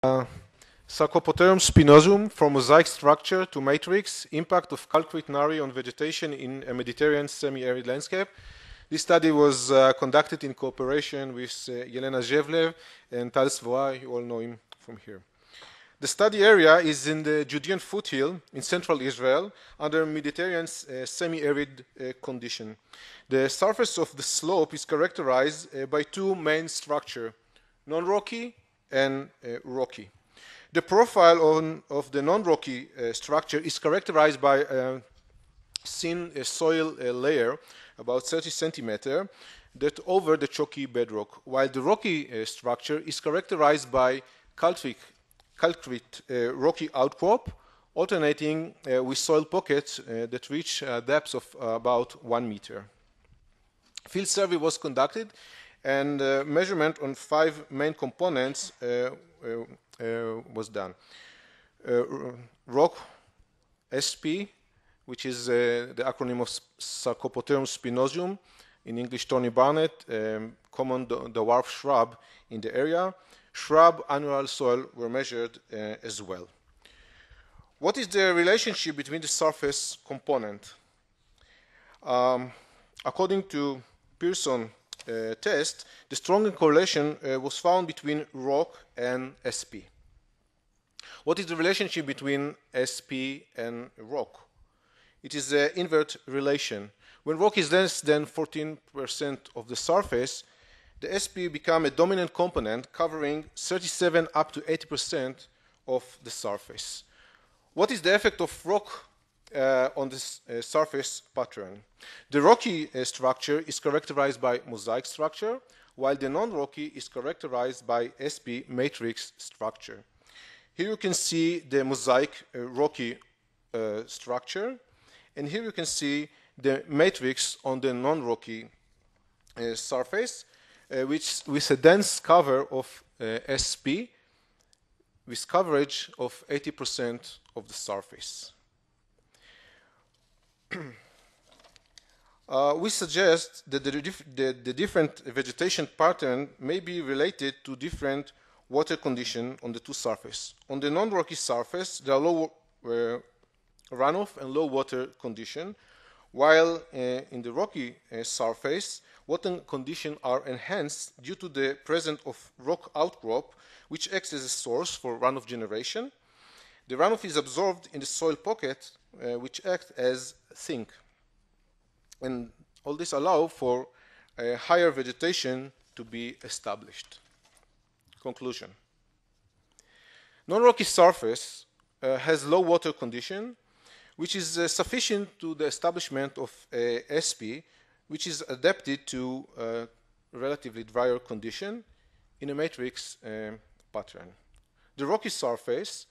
Uh, spinosum from mosaic structure to matrix, impact of calcrete on vegetation in a Mediterranean semi-arid landscape. This study was uh, conducted in cooperation with uh, Yelena Zhevlev and Tal Svoray, you all know him from here. The study area is in the Judean foothill in central Israel under Mediterranean uh, semi-arid uh, condition. The surface of the slope is characterized uh, by two main structures, non-rocky and uh, rocky. The profile on, of the non-rocky uh, structure is characterized by a thin uh, soil layer, about 30 centimeter, that over the chalky bedrock, while the rocky uh, structure is characterized by calcic, calcrete uh, rocky outcrop, alternating uh, with soil pockets that reach depths of about one meter. Field survey was conducted and uh, measurement on five main components uh, uh, was done. rock SP, which is the acronym of Sarcopoterium spinosum, in English thorny burnet, um, common dwarf shrub in the area. Shrub annual soil were measured as well. What is the relationship between the surface component? Um, according to Pearson uh, test, the strong correlation uh, was found between rock and SP. What is the relationship between SP and rock? It is an invert relation. When rock is less than 14% of the surface, the SP become a dominant component covering 37 up to 80% of the surface. What is the effect of rock uh, on the uh, surface pattern. The rocky uh, structure is characterized by mosaic structure, while the non-rocky is characterized by SP matrix structure. Here you can see the mosaic uh, rocky structure, and here you can see the matrix on the non-rocky surface, which with a dense cover of SP, with coverage of 80% of the surface. Uh, we suggest that the, the, the, different vegetation pattern may be related to different water conditions on the two surfaces. On the non-rocky surface, there are low uh, runoff and low water condition, while uh, in the rocky uh, surface, water conditions are enhanced due to the presence of rock outcrop, which acts as a source for runoff generation. The runoff is absorbed in the soil pocket, uh, which act as sink. And all this allow for a higher vegetation to be established. Conclusion. Non-rocky surface uh, has low water condition, which is uh, sufficient to the establishment of a SP, which is adapted to uh, relatively drier condition in a matrix uh, pattern. The rocky surface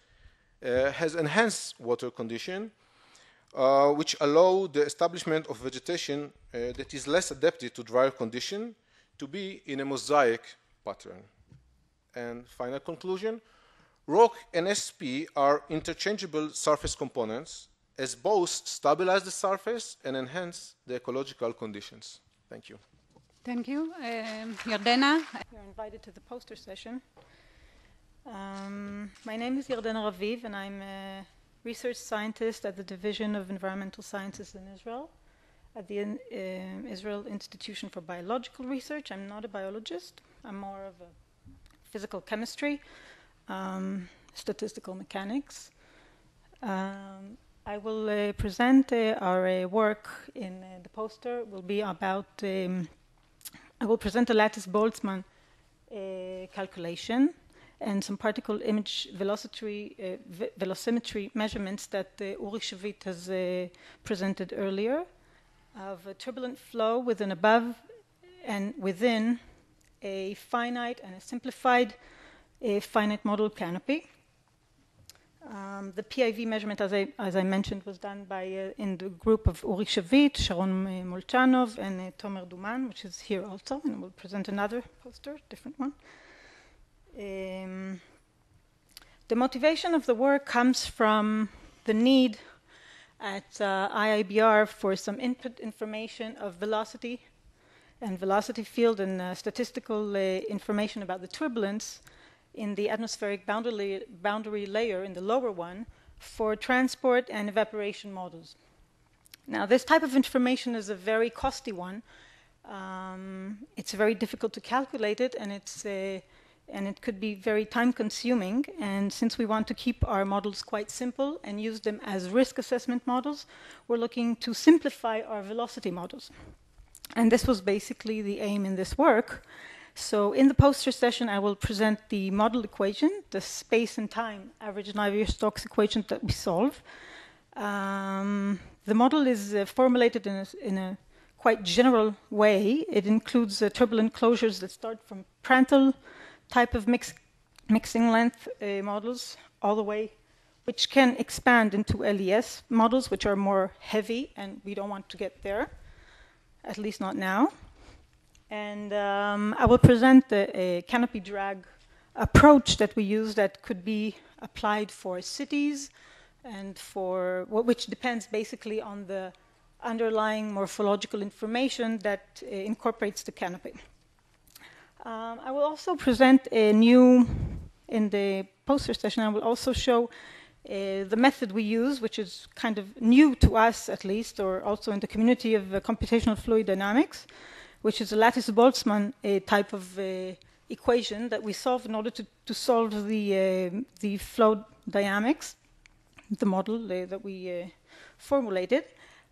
uh, has enhanced water condition, uh, which allow the establishment of vegetation uh, that is less adapted to drier condition to be in a mosaic pattern. And final conclusion, rock and SP are interchangeable surface components as both stabilize the surface and enhance the ecological conditions. Thank you. Thank you. Um, Yardena. You're invited to the poster session. Um, my name is Yardena Raviv and I'm a research scientist at the Division of Environmental Sciences in Israel, at the uh, Israel Institution for Biological Research. I'm not a biologist, I'm more of a physical chemistry, um, statistical mechanics. Um, I will uh, present uh, our uh, work in uh, the poster will be about um, I will present the lattice Boltzmann uh, calculation and some particle image velocity, uh, velocimetry measurements that uh, Uri Shavit has uh, presented earlier of a turbulent flow with an above and within a finite and a simplified a finite model canopy. Um, the PIV measurement, as I, as I mentioned, was done by uh, in the group of Uri Shavit, Sharon Molchanov, and uh, Tomer Duman, which is here also, and we'll present another poster, different one. Um, the motivation of the work comes from the need at uh, IIBR for some input information of velocity and velocity field and uh, statistical uh, information about the turbulence in the atmospheric boundary, boundary layer in the lower one for transport and evaporation models. Now, this type of information is a very costly one. Um, it's very difficult to calculate it, and it's uh, and it could be very time consuming. And since we want to keep our models quite simple and use them as risk assessment models, we're looking to simplify our velocity models. And this was basically the aim in this work. So in the poster session, I will present the model equation, the space and time average Navier-Stokes equation that we solve. Um, the model is uh, formulated in a, in a, quite general way. It includes uh, turbulent closures that start from Prandtl type of mix, mixing length uh, models all the way, which can expand into LES models, which are more heavy, and we don't want to get there, at least not now. And um, I will present the canopy drag approach that we use that could be applied for cities and for which depends basically on the underlying morphological information that uh, incorporates the canopy. Um, I will also present a new, in the poster session, I will also show uh, the method we use, which is kind of new to us at least, or also in the community of uh, computational fluid dynamics which is a lattice-Boltzmann uh, type of uh, equation that we solve in order to, to solve the, uh, the flow dynamics, the model that we formulated.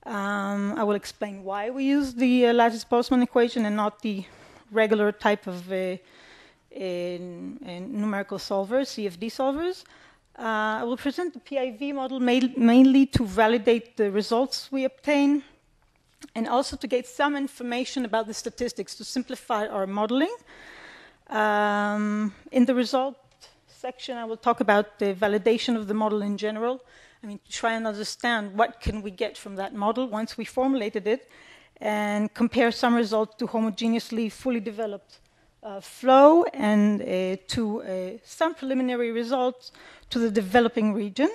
Um, I will explain why we use the lattice-Boltzmann equation and not the regular type of in, in numerical solvers, CFD solvers. Uh, I will present the PIV model mainly to validate the results we obtain and also to get some information about the statistics to simplify our modeling. Um, in the result section, I will talk about the validation of the model in general. I mean, to try and understand what can we get from that model once we formulated it, and compare some results to homogeneously fully developed uh, flow and uh, to uh, some preliminary results to the developing region.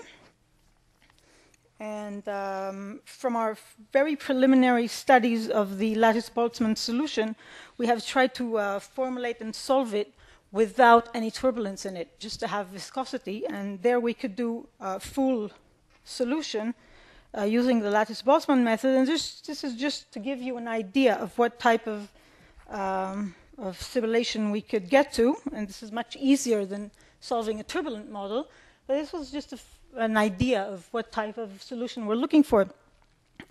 And um, from our very preliminary studies of the lattice-Boltzmann solution, we have tried to uh, formulate and solve it without any turbulence in it, just to have viscosity. And there we could do a full solution uh, using the lattice-Boltzmann method. And this, this, is just to give you an idea of what type of, um, of simulation we could get to. And this is much easier than solving a turbulent model. But this was just an idea of what type of solution we're looking for.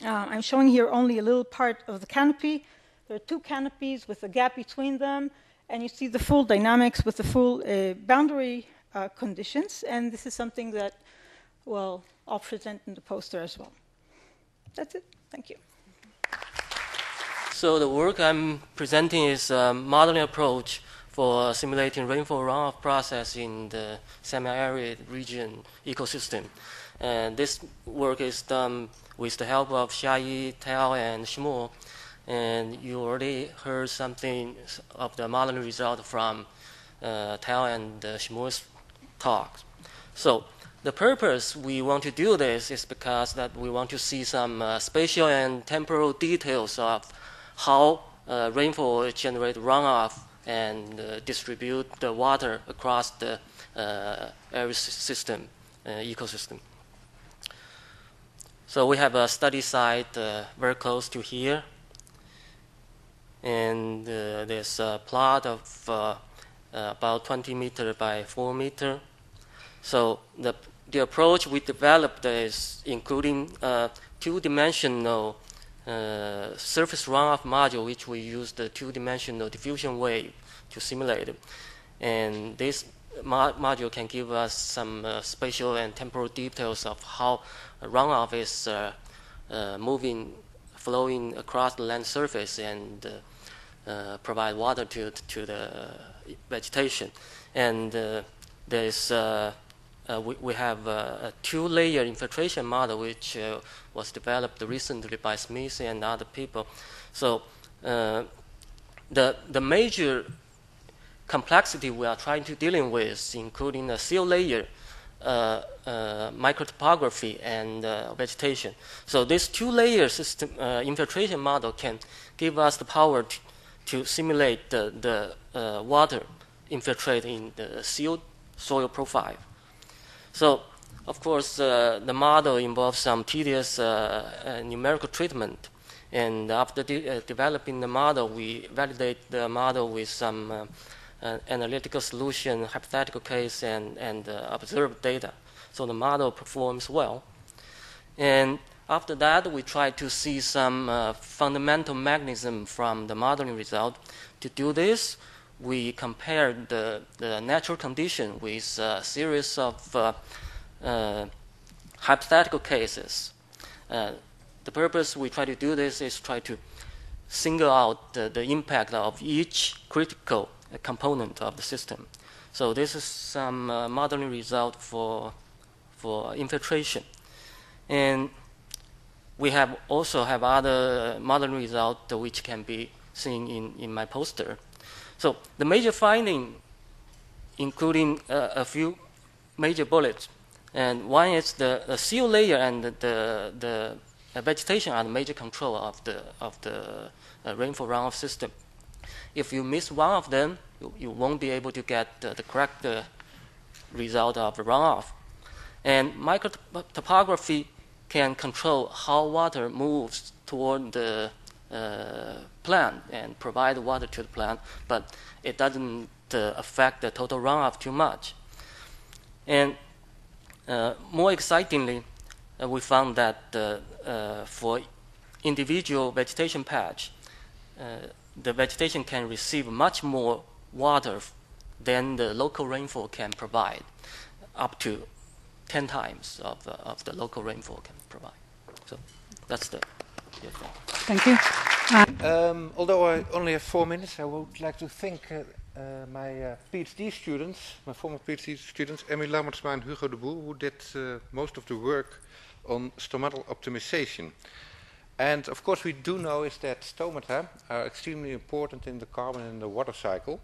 Uh, I'm showing here only a little part of the canopy. There are two canopies with a gap between them, and you see the full dynamics with the full uh, boundary uh, conditions. And this is something that, well, I'll present in the poster as well. That's it. Thank you. So the work I'm presenting is a modeling approach for simulating rainfall runoff process in the semi-arid region ecosystem. And this work is done with the help of Xiayi, Tao, and Shmuel. And you already heard something of the modeling result from uh, Tao and uh, Shmuel's talk. So the purpose we want to do this is because that we want to see some uh, spatial and temporal details of how uh, rainfall generate runoff and uh, distribute the water across the uh, area system, uh, ecosystem. So we have a study site very close to here, and there's a plot of about 20 meter by 4 meter. So the the approach we developed is including uh, two-dimensional uh, surface runoff module, which we use the two-dimensional diffusion wave to simulate. And this mo module can give us some uh, spatial and temporal details of how runoff is uh, uh, moving, flowing across the land surface and uh, provide water to, to the vegetation. And there's uh, we, we, have a two-layer infiltration model which uh, was developed recently by Smith and other people. So uh, the the major complexity we are trying to dealing with, including the seal layer, uh, uh, microtopography, and uh, vegetation. So this two-layer system infiltration model can give us the power to, to simulate the, the water infiltrate in the sealed soil profile. So, of course, uh, the model involves some tedious uh, numerical treatment. And after de developing the model, we validate the model with some analytical solution, hypothetical case, and, and observed data. So the model performs well. And after that, we try to see some uh, fundamental mechanism from the modeling result. To do this, we compared the, the natural condition with a series of uh, uh, hypothetical cases. Uh, the purpose we try to do this is try to single out the, the impact of each critical component of the system. So this is some uh, modeling result for, for infiltration. And we have also have other modeling results which can be seen in, in my poster. So the major finding, including uh, a few major bullets, and one is the, the seal layer and the, the, the vegetation are the major control of the, of the uh, rainfall runoff system. If you miss one of them, you, you won't be able to get uh, the correct result of the runoff. And microtopography can control how water moves toward the uh, plant and provide water to the plant, but it doesn't uh, affect the total runoff too much. And uh, more excitingly, uh, we found that uh, uh, for individual vegetation patch, the vegetation can receive much more water than the local rainfall can provide, up to 10 times of, of the local rainfall can provide. So that's the Thank you. Um, although I only have four minutes, I would like to thank uh, uh, my uh, PhD students, my former PhD students, Emmy Lammertsma and Hugo de Boer, who did uh, most of the work on stomatal optimization. And of course we do know is that stomata are extremely important in the carbon and the water cycle.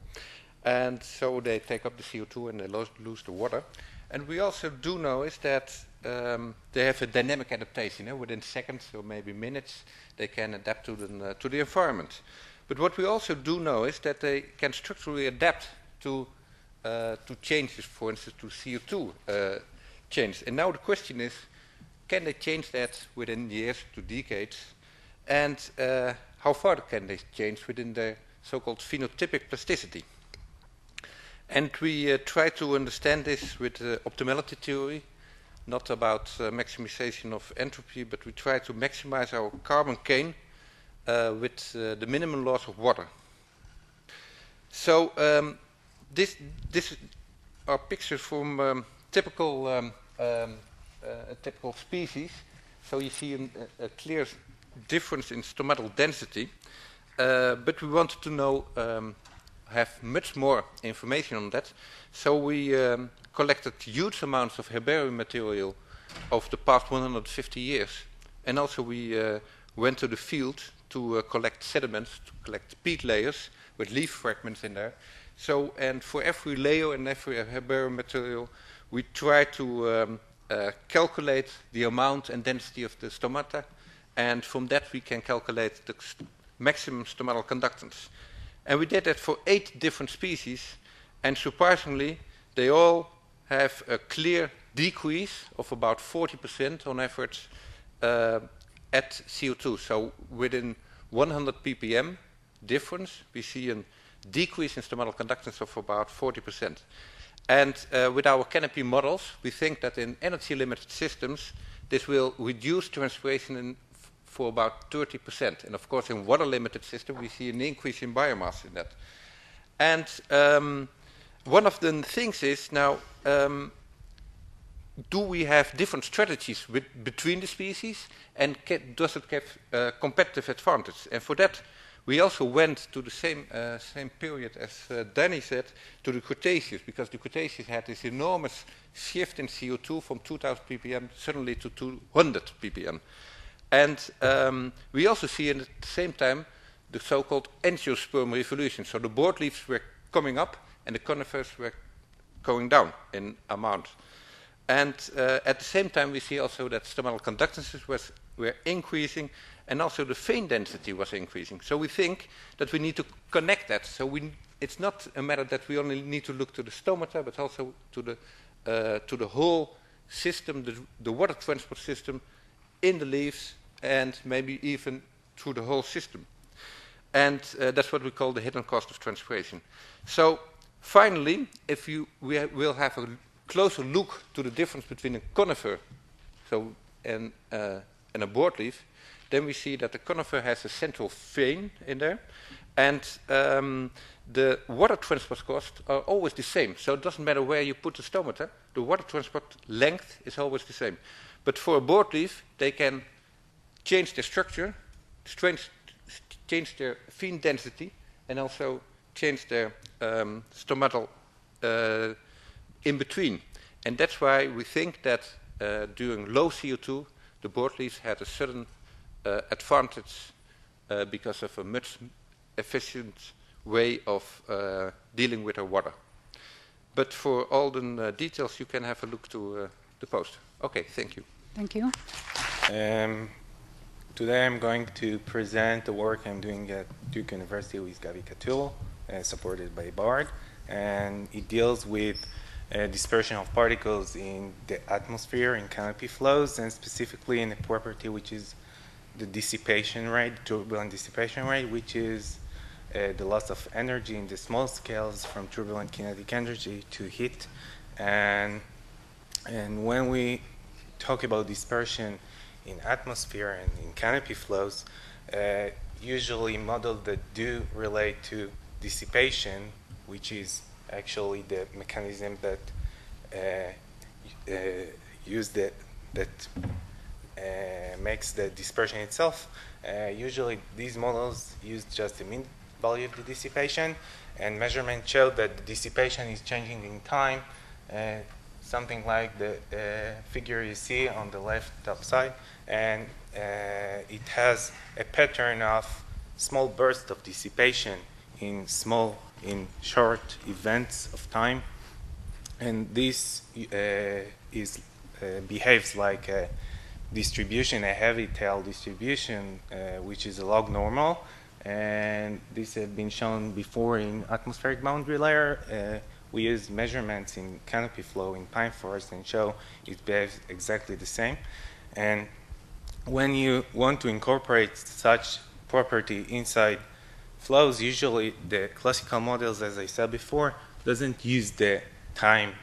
And so they take up the CO2 and they lose, lose the water. And we also do know is that um, they have a dynamic adaptation. Eh? Within seconds or maybe minutes, they can adapt to the, uh, to the environment. But what we also do know is that they can structurally adapt to, uh, to changes, for instance, to CO2 uh, changes. And now the question is, can they change that within years to decades? And uh, how far can they change within their so-called phenotypic plasticity? And we uh, try to understand this with optimality theory, not about uh, maximization of entropy, but we try to maximize our carbon gain uh, with uh, the minimum loss of water. So um, this, this are pictures from um, typical, um, um uh, typical species. So you see an, a, clear difference in stomatal density, but we wanted to know um, have much more information on that. So we um, collected huge amounts of herbarium material over the past 150 years. And also we uh, went to the field to uh, collect sediments, to collect peat layers with leaf fragments in there. So, and for every layer and every herbarium material, we try to um, uh, calculate the amount and density of the stomata. And from that we can calculate the maximum stomatal conductance. And we did that for eight different species, and surprisingly, they all have a clear decrease of about 40% on average uh, at CO2. So within 100 ppm difference, we see a decrease in stomatal conductance of about 40%. And uh, with our canopy models, we think that in energy limited systems, this will reduce transpiration in for about 30%. And of course, in water-limited system, we see an increase in biomass in that. And um, one of the things is now, um, do we have different strategies with, between the species, and does it have uh, competitive advantage? And for that, we also went to the same, uh, same period as uh, Danny said, to the Cretaceous, because the Cretaceous had this enormous shift in CO2 from 2000 ppm suddenly to 200 ppm. And um, we also see at the same time the so-called angiosperm revolution. So the broadleafs were coming up and the conifers were going down in amount. And uh, at the same time we see also that stomatal conductances was, were increasing and also the vein density was increasing. So we think that we need to connect that. So we, it's not a matter that we only need to look to the stomata, but also to the, uh, to the whole system, the, the water transport system in the leaves and maybe even through the whole system. And uh, that's what we call the hidden cost of transpiration. So finally, if you we ha will have a closer look to the difference between a conifer so, and, uh, and a broadleaf, then we see that the conifer has a central vein in there, and um, the water transport costs are always the same. So it doesn't matter where you put the stomata, the water transport length is always the same. But for a broadleaf, they can change their structure, change, change their vein density, and also change their um, stomatal uh, in between. And that's why we think that uh, during low CO2, the broadleaves had a certain uh, advantage uh, because of a much efficient way of uh, dealing with our water. But for all the uh, details, you can have a look to uh, the post. Okay, thank you. Thank you. Um, today I'm going to present the work I'm doing at Duke University with Gabi Katul, uh, supported by BARD, and it deals with uh, dispersion of particles in the atmosphere in canopy flows, and specifically in a property which is the dissipation rate, turbulent dissipation rate, which is uh, the loss of energy in the small scales from turbulent kinetic energy to heat. And, and when we talk about dispersion in atmosphere and in canopy flows, uh, usually models that do relate to dissipation, which is actually the mechanism that uh, uh, use the, that uh, makes the dispersion itself. Uh, usually these models use just the mean value of the dissipation and measurement show that the dissipation is changing in time uh, something like the uh, figure you see on the left top side and uh, it has a pattern of small bursts of dissipation in small in short events of time and this uh, is uh, behaves like a distribution a heavy tail distribution which is a log normal and this has been shown before in atmospheric boundary layer. Uh, we use measurements in canopy flow in pine forest and show it behaves exactly the same. And when you want to incorporate such property inside flows, usually the classical models, as I said before, doesn't use the time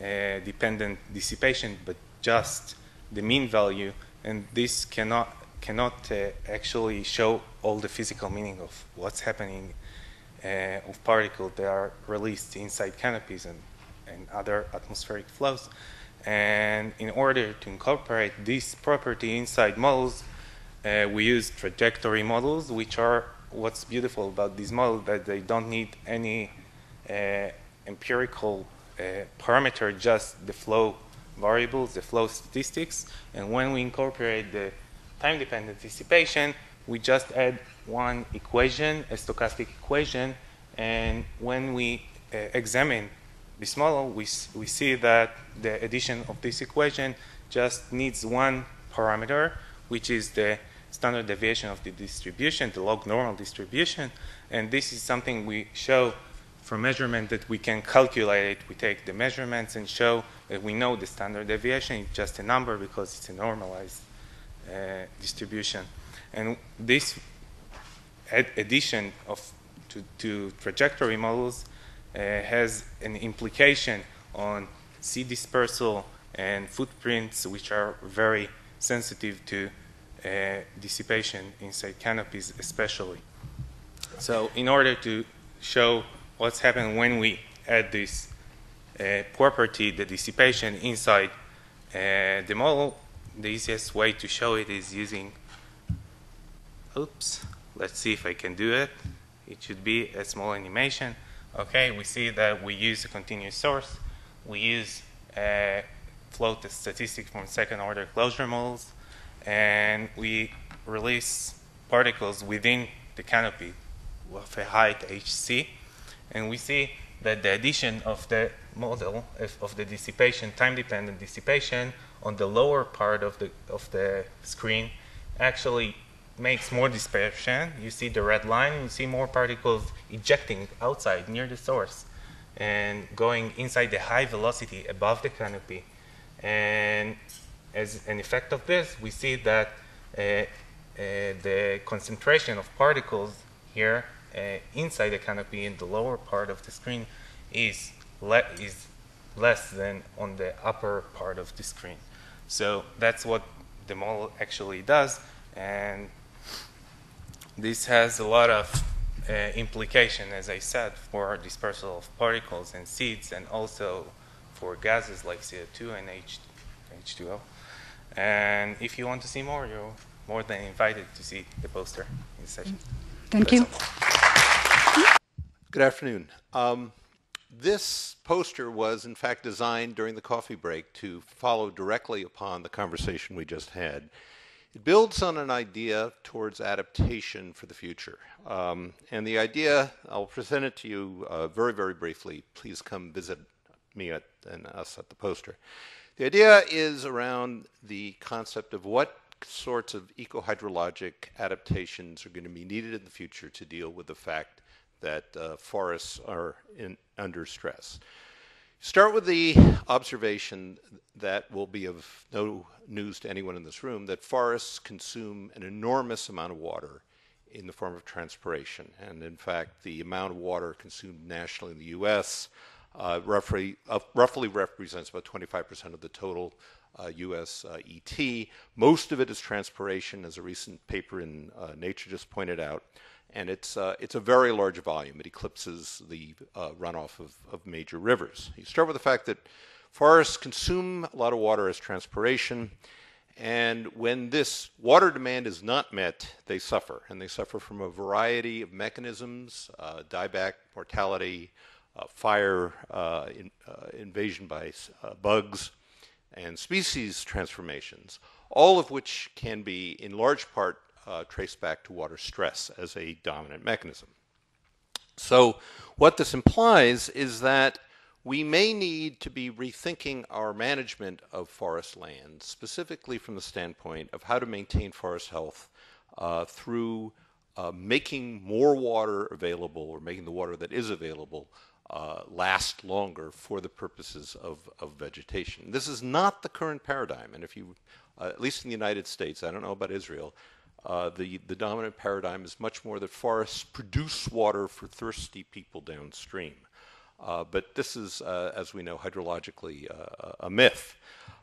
uh, dependent dissipation, but just the mean value, and this cannot cannot uh, actually show all the physical meaning of what's happening uh, of particles that are released inside canopies and, and other atmospheric flows. And in order to incorporate this property inside models, uh, we use trajectory models, which are what's beautiful about these models that they don't need any uh, empirical uh, parameter, just the flow variables, the flow statistics. And when we incorporate the time-dependent dissipation, we just add one equation, a stochastic equation, and when we uh, examine this model, we, we see that the addition of this equation just needs one parameter, which is the standard deviation of the distribution, the log normal distribution, and this is something we show from measurement that we can calculate it. We take the measurements and show that we know the standard deviation. It's just a number because it's a normalized uh, distribution. And this ad addition of to, to, trajectory models has an implication on seed dispersal and footprints, which are very sensitive to uh, dissipation inside canopies, especially. So, in order to show what's happened when we add this uh, property, the dissipation inside uh, the model, the easiest way to show it is using, oops, let's see if I can do it. It should be a small animation. Okay, we see that we use a continuous source. We use a float statistics from second order closure models, and we release particles within the canopy of a height hc, and we see that the addition of the model of the dissipation, time-dependent dissipation, on the lower part of the of the screen actually makes more dispersion. You see the red line, you see more particles ejecting outside near the source and going inside the high velocity above the canopy. And as an effect of this, we see that uh, uh, the concentration of particles here uh, inside the canopy in the lower part of the screen is, le- is less than on the upper part of the screen. So that's what the model actually does, and this has a lot of uh, implication, as I said, for dispersal of particles and seeds, and also for gases like CO2 and H- H2O. And if you want to see more, you're more than invited to see the poster in the session. Thank you. Good afternoon. Um, this poster was, in fact, designed during the coffee break to follow directly upon the conversation we just had. It builds on an idea towards adaptation for the future. Um, and the idea, I'll present it to you uh, very, very briefly. Please come visit me at, and us at the poster. The idea is around the concept of what sorts of ecohydrologic adaptations are going to be needed in the future to deal with the fact that uh, forests are in, under stress. Start with the observation that will be of no news to anyone in this room that forests consume an enormous amount of water in the form of transpiration. And in fact, the amount of water consumed nationally in the U.S. Uh, roughly, uh, roughly represents about 25% of the total uh, U.S. Uh, ET. Most of it is transpiration, as a recent paper in uh, Nature just pointed out and it's, uh, it's a very large volume. It eclipses the uh, runoff of, of major rivers. You start with the fact that forests consume a lot of water as transpiration, and when this water demand is not met, they suffer, and they suffer from a variety of mechanisms uh, dieback mortality, uh, fire uh, in, uh, invasion by bugs, and species transformations, all of which can be, in large part, uh, traced back to water stress as a dominant mechanism. So, what this implies is that we may need to be rethinking our management of forest land, specifically from the standpoint of how to maintain forest health uh, through uh, making more water available or making the water that is available uh, last longer for the purposes of, of, vegetation. This is not the current paradigm, and if you, uh, at least in the United States, I don't know about Israel, uh, the, the dominant paradigm is much more that forests produce water for thirsty people downstream. Uh, but this is, uh, as we know, hydrologically uh, a myth.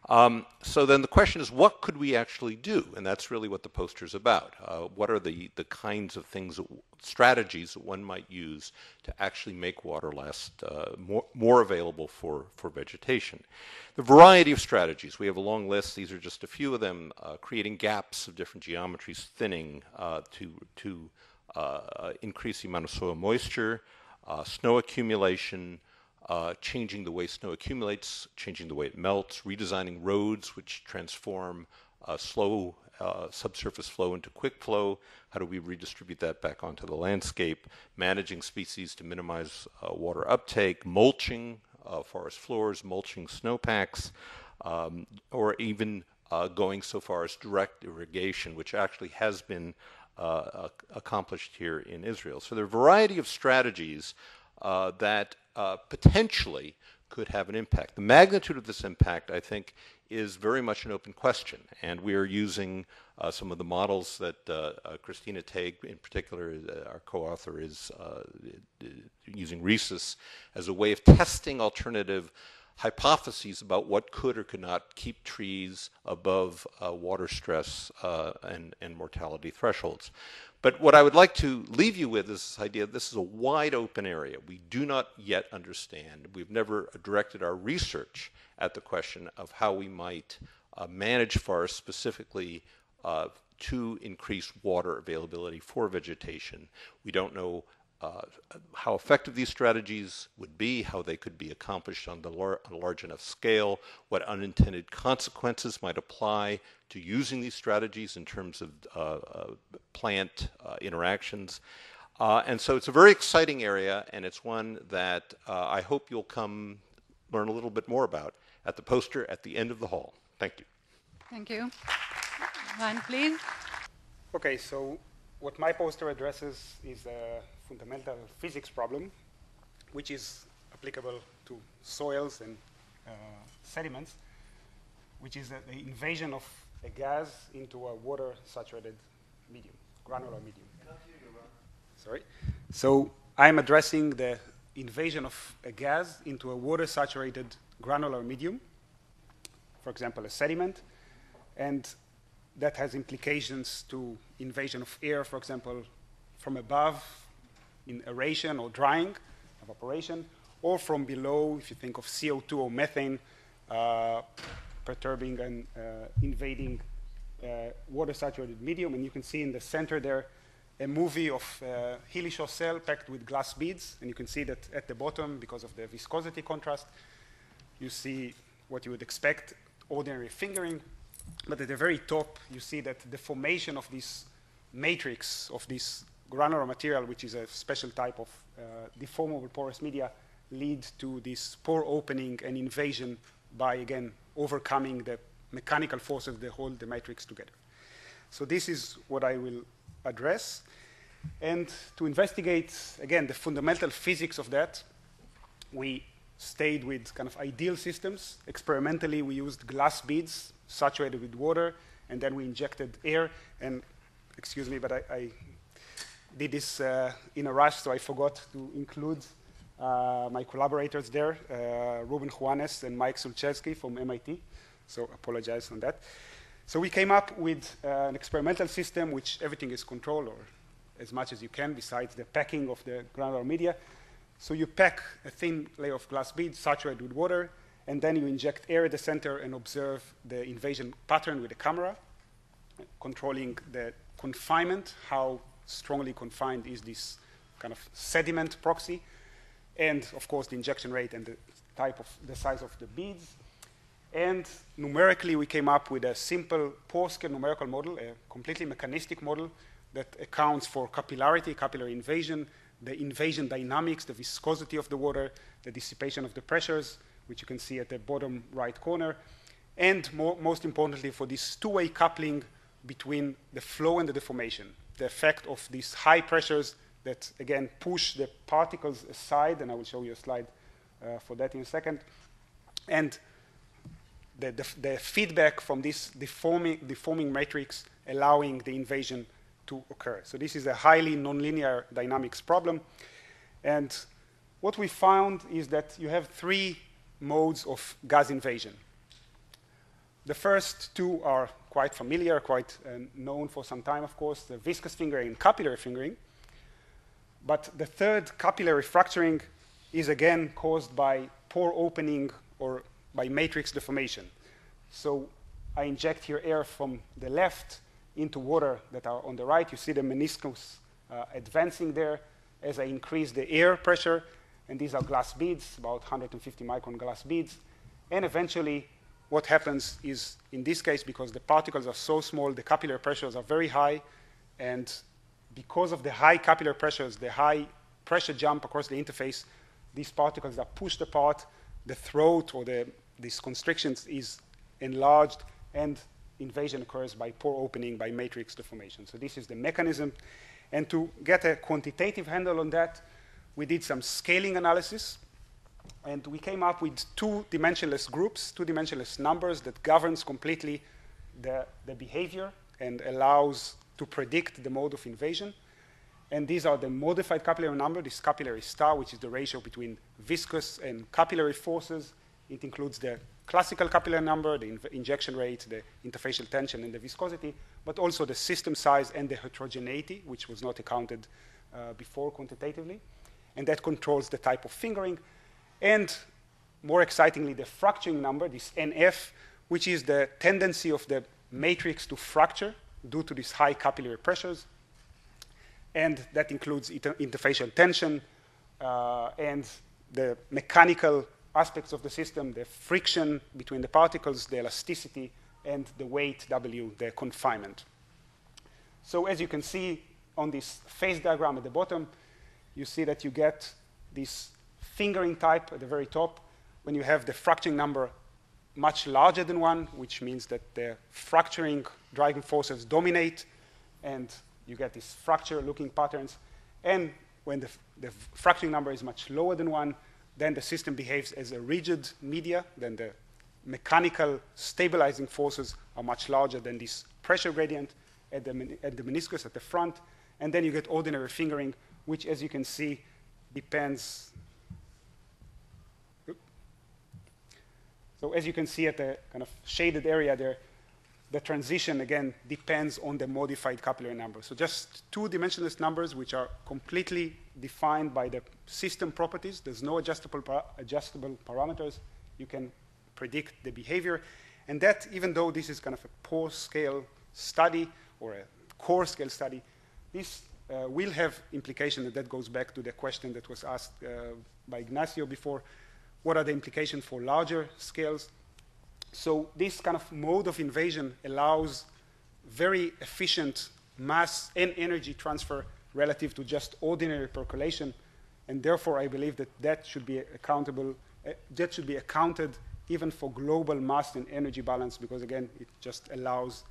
Um, so then the question is, what could we actually do? And that's really what the poster is about. Uh, what are the, the kinds of things, strategies that one might use to actually make water last uh, more, more available for, for vegetation? The variety of strategies. We have a long list. These are just a few of them. Uh, creating gaps of different geometries, thinning to, to increase the amount of soil moisture, uh, snow accumulation, uh, changing the way snow accumulates, changing the way it melts, redesigning roads which transform uh, slow uh, subsurface flow into quick flow. How do we redistribute that back onto the landscape? Managing species to minimize uh, water uptake, mulching uh, forest floors, mulching snowpacks, um, or even going so far as direct irrigation, which actually has been accomplished here in Israel. So there are a variety of strategies that uh, potentially could have an impact. The magnitude of this impact, I think, is very much an open question, and we are using uh, some of the models that uh, uh Christina Tague, in particular, uh, our co-author, is uh, using RHESSys as a way of testing alternative hypotheses about what could or could not keep trees above water stress and, and mortality thresholds. But what I would like to leave you with is this idea this is a wide open area. We do not yet understand. We've never directed our research at the question of how we might uh, manage forests specifically uh, to increase water availability for vegetation. We don't know uh, how effective these strategies would be, how they could be accomplished on, lar- on, a large enough scale, what unintended consequences might apply to using these strategies in terms of uh, uh, plant uh, interactions. Uh, and so it's a very exciting area, and it's one that uh, I hope you'll come learn a little bit more about at the poster at the end of the hall. Thank you. Thank you. Line, please. Okay, so what my poster addresses is a fundamental physics problem, which is applicable to soils and uh, sediments, which is the invasion of a gas into a water-saturated medium, granular medium. Sorry. So I'm addressing the invasion of a gas into a water-saturated granular medium, for example, a sediment, and that has implications to invasion of air, for example, from above in aeration or drying, evaporation, or from below, if you think of CO2 or methane, uh, perturbing and uh, invading uh, water-saturated medium. And you can see in the center there a movie of uh, Hilly cell packed with glass beads. And you can see that at the bottom, because of the viscosity contrast, you see what you would expect, ordinary fingering. But at the very top, you see that the formation of this matrix of this granular material, which is a special type of uh, deformable porous media, lead to this pore opening and invasion by, again, overcoming the mechanical forces that hold the matrix together. So this is what I will address. And to investigate, again, the fundamental physics of that, we stayed with kind of ideal systems. Experimentally, we used glass beads saturated with water, and then we injected air. And excuse me, but I, I did this uh, in a rush, so I forgot to include uh, my collaborators there, uh, Ruben Juanes and Mike Szulczewski from MIT. So apologize on that. So we came up with uh, an experimental system which everything is controlled or as much as you can besides the packing of the granular media. So you pack a thin layer of glass beads saturated with water, and then you inject air at the center and observe the invasion pattern with the camera, controlling the confinement, how strongly confined is this kind of sediment proxy, and of course the injection rate and the type of the size of the beads. And numerically, we came up with a simple pore-scale numerical model, a completely mechanistic model that accounts for capillarity, capillary invasion, the invasion dynamics, the viscosity of the water, the dissipation of the pressures, which you can see at the bottom right corner, and more, most importantly, for this two-way coupling between the flow and the deformation, the effect of these high pressures that, again, push the particles aside, and I will show you a slide uh, for that in a second, and the, the, the, feedback from this deforming, deforming matrix allowing the invasion to occur. So this is a highly nonlinear dynamics problem. And what we found is that you have three modes of gas invasion. The first two are quite familiar, quite uh, known for some time, of course, the viscous fingering and capillary fingering. But the third, capillary fracturing, is again caused by pore opening or by matrix deformation. So I inject here air from the left into water that are on the right. You see the meniscus uh, advancing there as I increase the air pressure. And these are glass beads, about 150 micron glass beads. And eventually, what happens is, in this case, because the particles are so small, the capillary pressures are very high. And because of the high capillary pressures, the high pressure jump across the interface, these particles are pushed apart. The throat or the, these constrictions is enlarged, and invasion occurs by pore opening, by matrix deformation. So this is the mechanism. And to get a quantitative handle on that, we did some scaling analysis. And we came up with two dimensionless groups, two dimensionless numbers that governs completely the, the behavior and allows to predict the mode of invasion. And these are the modified capillary number, this capillary star, which is the ratio between viscous and capillary forces. It includes the classical capillary number, the in injection rate, the interfacial tension, and the viscosity, but also the system size and the heterogeneity, which was not accounted uh, before quantitatively. And that controls the type of fingering. And more excitingly, the fracturing number, this NF, which is the tendency of the matrix to fracture due to these high capillary pressures. And that includes inter interfacial tension uh, and the mechanical aspects of the system, the friction between the particles, the elasticity, and the weight W, the confinement. So as you can see on this phase diagram at the bottom, you see that you get this fingering type at the very top when you have the fracturing number much larger than one, which means that the fracturing driving forces dominate and you get these fracture-looking patterns. And when the, the fracturing number is much lower than one, then the system behaves as a rigid media, then the mechanical stabilizing forces are much larger than this pressure gradient at the, at the meniscus at the front, and then you get ordinary fingering, which, as you can see, depends. So as you can see at the kind of shaded area there, the transition, again, depends on the modified capillary number. So just two dimensionless numbers which are completely defined by the system properties. There's no adjustable, par adjustable parameters. You can predict the behavior. And that, even though this is kind of a pore scale study or a core scale study, this uh, will have implication, and that goes back to the question that was asked uh, by Ignacio before. What are the implications for larger scales? So this kind of mode of invasion allows very efficient mass and energy transfer relative to just ordinary percolation, and therefore I believe that that should be accountable, uh, that should be accounted even for global mass and energy balance, because again, it just allows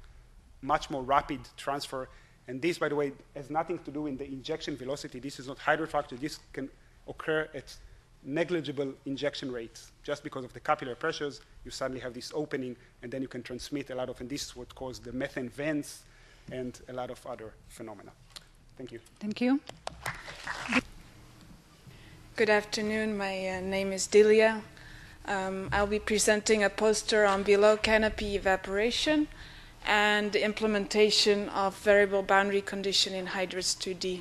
much more rapid transfer. And this, by the way, has nothing to do with the injection velocity. This is not hydrofracture. This can occur at negligible injection rates. Just because of the capillary pressures, you suddenly have this opening, and then you can transmit a lot of, and this is what caused the methane vents and a lot of other phenomena. Thank you. Thank you. Good afternoon. My uh, name is Delia. Um, I'll be presenting a poster on below canopy evaporation and the implementation of variable boundary condition in HYDRUS 2D.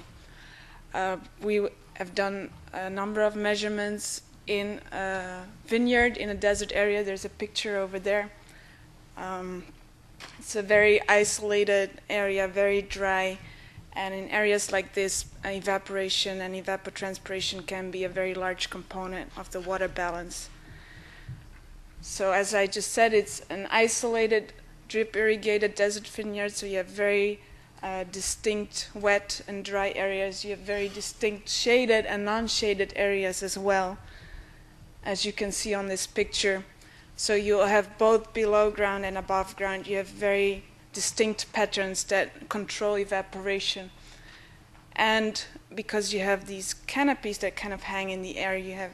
Uh, we have done a number of measurements in a vineyard in a desert area. There's a picture over there. Um, it's a very isolated area, very dry, and in areas like this, evaporation and evapotranspiration can be a very large component of the water balance. So, as I just said, it's an isolated drip irrigated desert vineyard, so you have very uh, distinct wet and dry areas. You have very distinct shaded and non shaded areas as well, as you can see on this picture. So you have both below ground and above ground. You have very distinct patterns that control evaporation. And because you have these canopies that kind of hang in the air, you have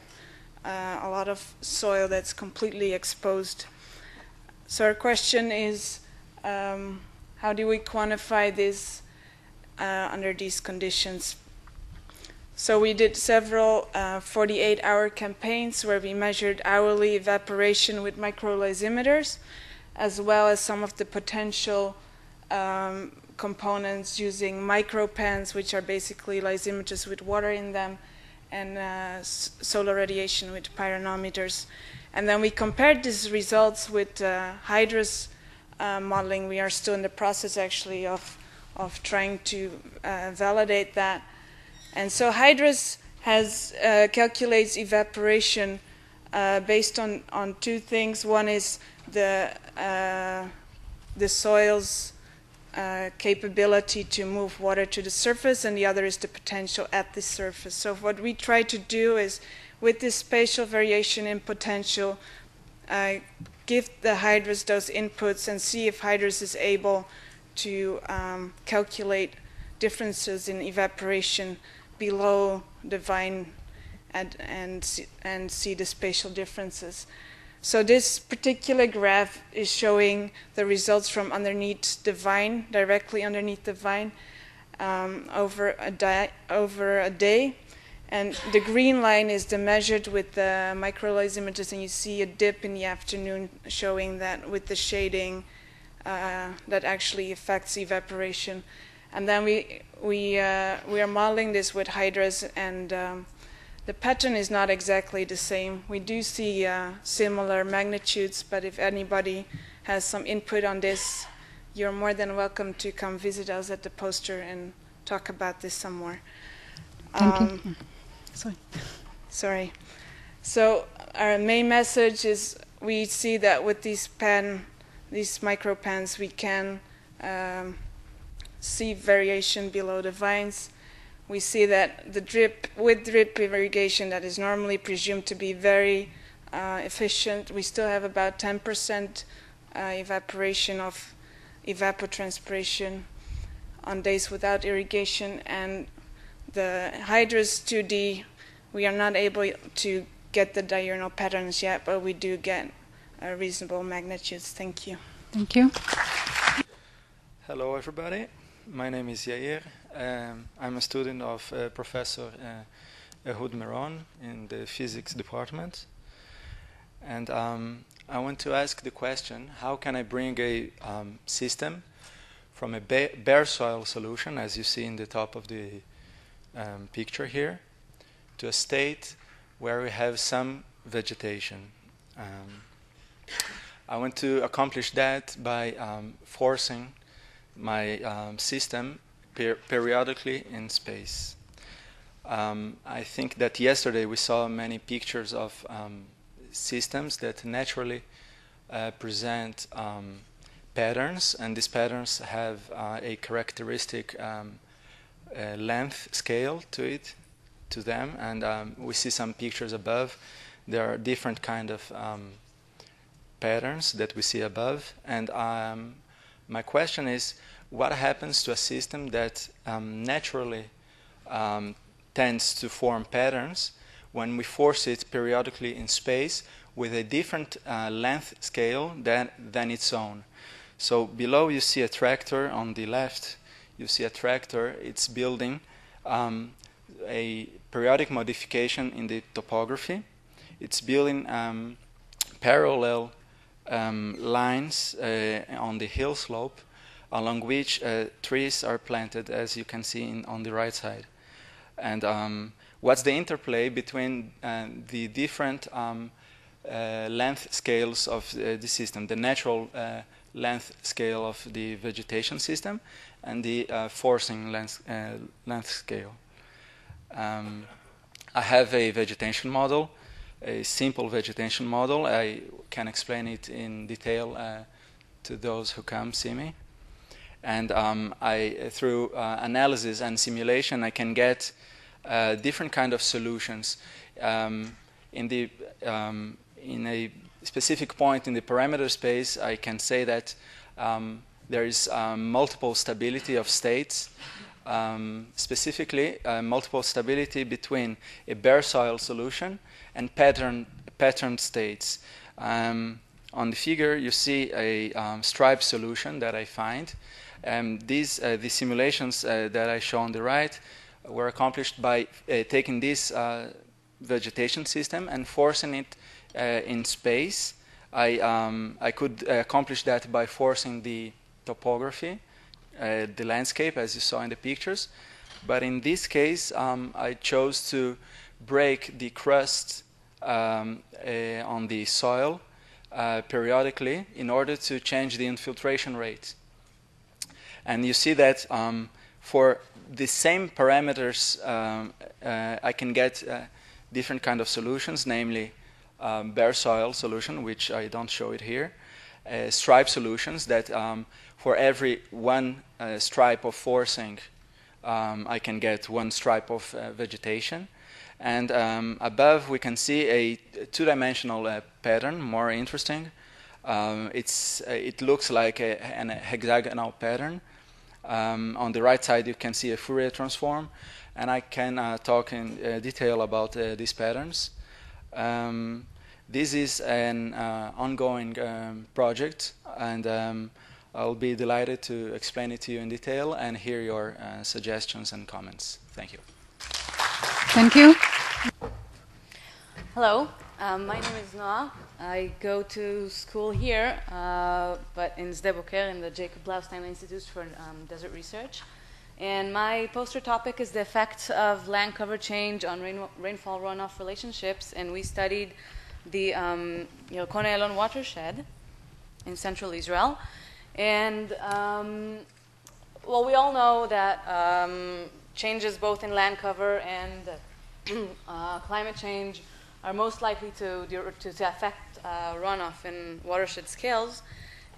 uh, a lot of soil that's completely exposed. So our question is, um, how do we quantify this uh, under these conditions? So we did several 48-hour uh, campaigns where we measured hourly evaporation with microlysimeters, as well as some of the potential um, components using micropens, which are basically lysimeters with water in them, and uh, solar radiation with pyranometers. And then we compared these results with uh, uh, modeling. We are still in the process, actually, of, of trying to uh, validate that. And so HYDRUS has uh, calculates evaporation uh, based on, on two things. One is the, uh, the soil's uh, capability to move water to the surface, and the other is the potential at the surface. So what we try to do is with this spatial variation in potential, give the HYDRUS those inputs and see if HYDRUS is able to um, calculate differences in evaporation below the vine and, and, and see the spatial differences. So this particular graph is showing the results from underneath the vine, directly underneath the vine, um, over, a over a day. And the green line is the measured with the microlysimeters, and you see a dip in the afternoon showing that with the shading uh, that actually affects evaporation. And then we, we, uh, we are modeling this with HYDRUS, and um, the pattern is not exactly the same. We do see uh, similar magnitudes, but if anybody has some input on this, you're more than welcome to come visit us at the poster and talk about this some more. Thank um, you. Sorry. Sorry. So our main message is we see that with these pen, these micro pens, we can um, see variation below the vines. We see that the drip with drip irrigation that is normally presumed to be very uh, efficient, we still have about 10% uh, evaporation of evapotranspiration on days without irrigation, and the Hydrus 2D, we are not able to get the diurnal patterns yet, but we do get uh, reasonable magnitudes. Thank you. Thank you. Hello, everybody. My name is Yair. Um, I'm a student of uh, Professor uh, Ehud Meron in the physics department. And um, I want to ask the question how can I bring a um, system from a ba- bare soil solution, as you see in the top of the um, picture here, to a state where we have some vegetation? Um, I want to accomplish that by um, forcing my um, system per- periodically in space. Um, I think that yesterday we saw many pictures of um, systems that naturally uh, present patterns, and these patterns have uh, a characteristic um, uh, length scale to it, to them, and um, we see some pictures above. There are different kind of um, patterns that we see above, and my question is what happens to a system that um, naturally um, tends to form patterns when we force it periodically in space with a different uh, length scale than, than its own. So below you see a tractor on the left, you see a tractor, it's building um, a periodic modification in the topography. It's building um, parallel um, lines uh, on the hill slope along which uh, trees are planted, as you can see in, on the right side. And um, what's the interplay between uh, the different um, uh, length scales of uh, the system, the natural uh, length scale of the vegetation system, and the uh, forcing length, length scale? Um, I have a vegetation model, a simple vegetation model. I can explain it in detail to those who come see me and um, I through uh, analysis and simulation I can get uh, different kind of solutions um, in the um, in a specific point in the parameter space I can say that um, there is um, multiple stability of states um, specifically uh, multiple stability between a bare soil solution and pattern patterned states on the figure you see a stripe solution that I find um, these uh, the simulations uh, that I show on the right were accomplished by uh, taking this uh, vegetation system and forcing it uh, in space. I um, I could accomplish that by forcing the topography, the landscape, as you saw in the pictures. But in this case, um, I chose to break the crust um, on the soil periodically in order to change the infiltration rate. And you see that um, for the same parameters, um, uh, I can get uh, different kind of solutions, namely um, bare soil solution, which I don't show it here, uh, stripe solutions that um, for every one uh, stripe of forcing, um, I can get one stripe of uh, vegetation. And um, above, we can see a two-dimensional uh, pattern, more interesting. it's, it looks like a, a hexagonal pattern um, on the right side, you can see a Fourier transform, and I can uh, talk in uh, detail about uh, these patterns. Um, this is an uh, ongoing um, project, and um, I'll be delighted to explain it to you in detail and hear your uh, suggestions and comments. Thank you. Thank you. Hello, um, my name is Noah. I go to school here, uh, but in Sde Boker in the Jacob Blaustein Institute for um, Desert Research. And my poster topic is the effect of land cover change on rain, rainfall runoff relationships. And we studied the um, Yarkon Ayalon watershed in central Israel. And um, well, we all know that um, changes both in land cover and uh, climate change are most likely to, to, to affect uh, runoff in watershed scales.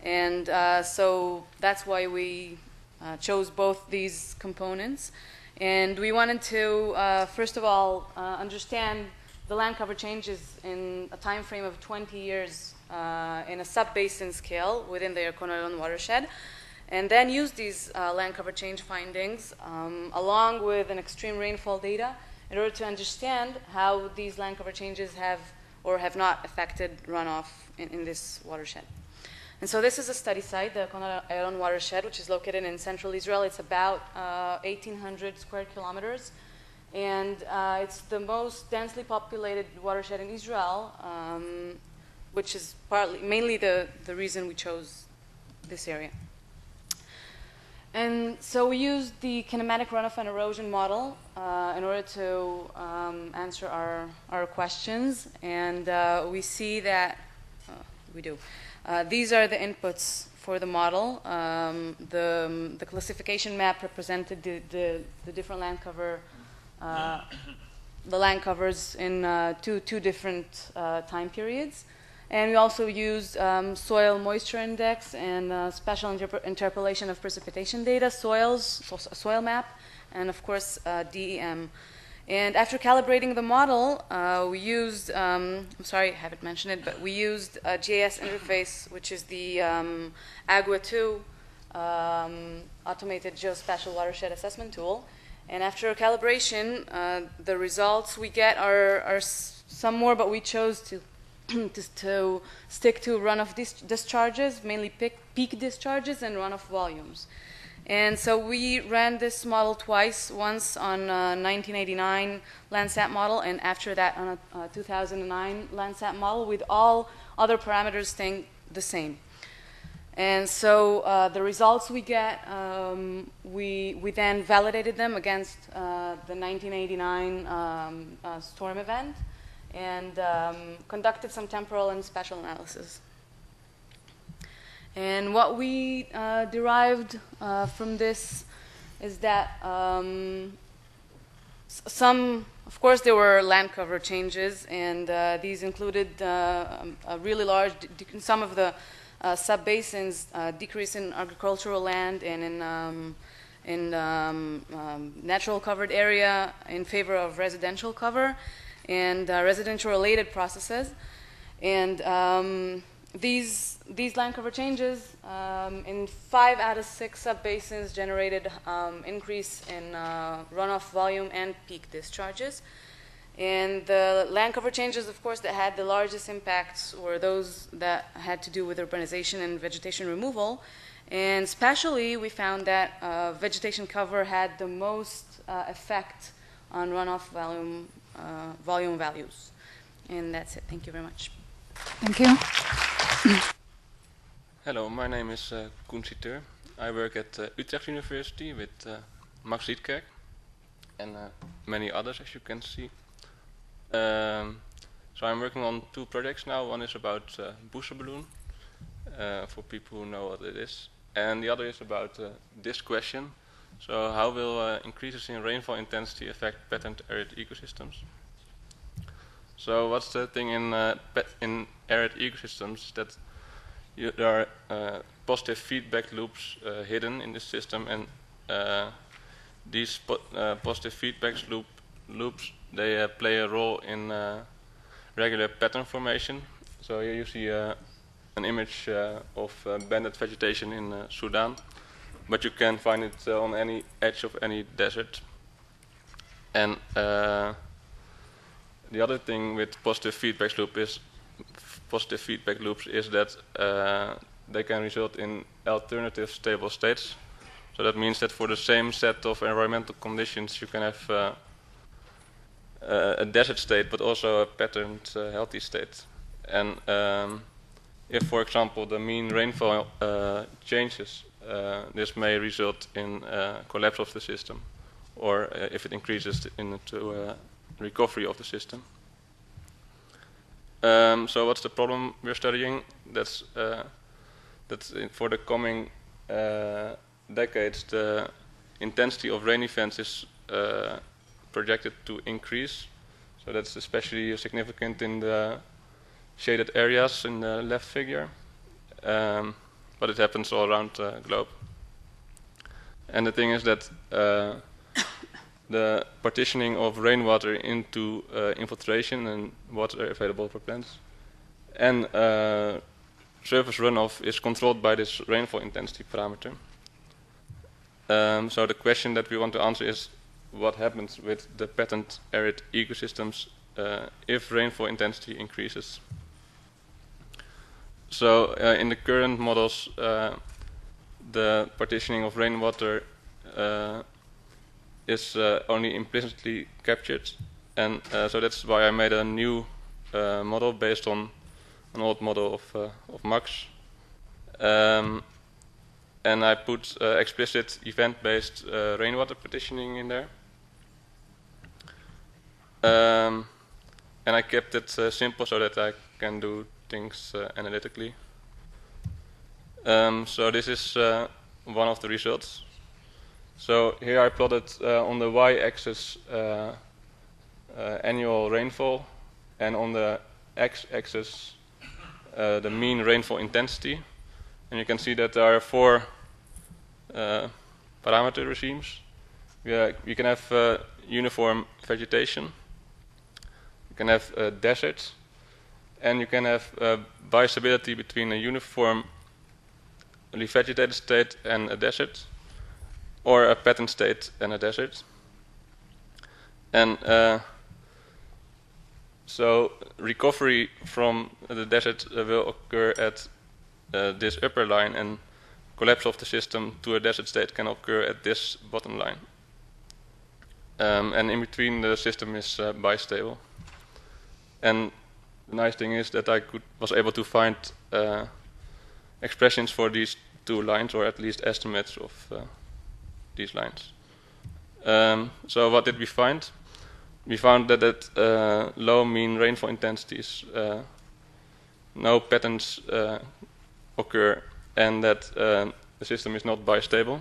And uh, so that's why we uh, chose both these components. And we wanted to, uh, first of all, uh, understand the land cover changes in a time frame of 20 years uh, in a sub-basin scale within the Yarkon watershed. and then use these uh, land cover change findings um, along with an extreme rainfall data in order to understand how these land cover changes have or have not affected runoff in, in this watershed. And so this is a study site, the Konal watershed, which is located in central Israel. It's about uh, 1,800 square kilometers, and uh, it's the most densely populated watershed in Israel, um, which is partly, mainly the, the reason we chose this area. And so we used the kinematic runoff and erosion model uh, in order to um, answer our, our questions. And uh, we see that, uh, we do. Uh, these are the inputs for the model. Um, the, the classification map represented the, the, the different land cover, uh, the land covers in uh, two, two different time periods. And we also used um, soil moisture index and uh, interpolation of precipitation data, soils, so soil map, and of course uh, DEM. And after calibrating the model, uh, we used, um, I'm sorry, I haven't mentioned it, but we used a GIS interface, which is the um, AGWA 2 um, automated geospatial watershed assessment tool. And after calibration, uh, the results we get are, are some more, but we chose to to, to, stick to runoff dis discharges, mainly peak, peak discharges and runoff volumes. And so we ran this model twice, once on a 1989 Landsat model, and after that on a, a 2009 Landsat model, with all other parameters staying the same. And so uh, the results we get, um, we, we then validated them against uh, the 1989 um, uh, storm event and um, conducted some temporal and spatial analysis. And what we uh, derived uh, from this is that um, some, of course, there were land cover changes, and uh, these included uh, a really large, some of the uh, subbasins uh, decrease in agricultural land and in um, in um, um, natural covered area in favor of residential cover and uh, residential related processes. And um, these, these land cover changes um, in five out of six subbasins generated um, increase in uh, runoff volume and peak discharges. And the land cover changes, of course, that had the largest impacts were those that had to do with urbanization and vegetation removal. And especially, we found that uh, vegetation cover had the most uh, effect on runoff volume uh, volume values. And that's it. Thank you very much. Thank you. Hello, my name is uh, Koen Siteur. I work at uh, Utrecht University with uh, Max Rietkerk and uh, many others, as you can see. Um, so I'm working on two projects now. One is about uh, booster balloon, uh, for people who know what it is. And the other is about uh, this question, so how will uh, increases in rainfall intensity affect patterned arid ecosystems? So what's the thing in uh, in arid ecosystems that you, there are uh, positive feedback loops uh, hidden in the system, and uh, these po positive feedback loop loops they play a role in regular pattern formation. So here you see an image of banded vegetation in Sudan but you can find it uh, on any edge of any desert. And uh, the other thing with positive feedback loop is positive feedback loops is that uh, they can result in alternative stable states. So that means that for the same set of environmental conditions, you can have uh, a desert state, but also a patterned uh, healthy state. And um, if, for example, the mean rainfall uh, changes uh, this may result in uh, collapse of the system, or uh, if it increases into recovery of the system. Um, so what's the problem we're studying? That's that for the coming decades the intensity of rain events is uh, projected to increase. So that's especially significant in the shaded areas in the left figure. Um, but it happens all around the globe. And the thing is that uh, the partitioning of rainwater into uh, infiltration and water available for plants and uh, surface runoff is controlled by this rainfall intensity parameter. Um, so the question that we want to answer is what happens with the patterned arid ecosystems uh, if rainfall intensity increases. So uh, in the current models, uh, the partitioning of rainwater uh, is uh, only implicitly captured, and uh, so that's why I made a new model based on an old model of of Max. Um, and I put explicit event-based rainwater partitioning in there. Um, and I kept it uh, simple so that I can do things uh, analytically. Um, so this is uh, one of the results. So here I plotted uh, on the y-axis uh, uh, annual rainfall, and on the x-axis the mean rainfall intensity. And you can see that there are four parameter regimes. Yeah, you can have uniform vegetation, You can have uh, deserts, and you can have uh, bistability between a uniformly vegetated state and a desert, or a pattern state and a desert. And uh, so recovery from the desert uh, will occur at uh, this upper line, and collapse of the system to a desert state can occur at this bottom line. Um, and in between the system is uh, bistable. And the nice thing is that I could, was able to find uh, expressions for these two lines, or at least estimates of uh, these lines. Um, so what did we find? We found that at uh, low mean rainfall intensities, uh, no patterns uh, occur, and that uh, the system is not bistable,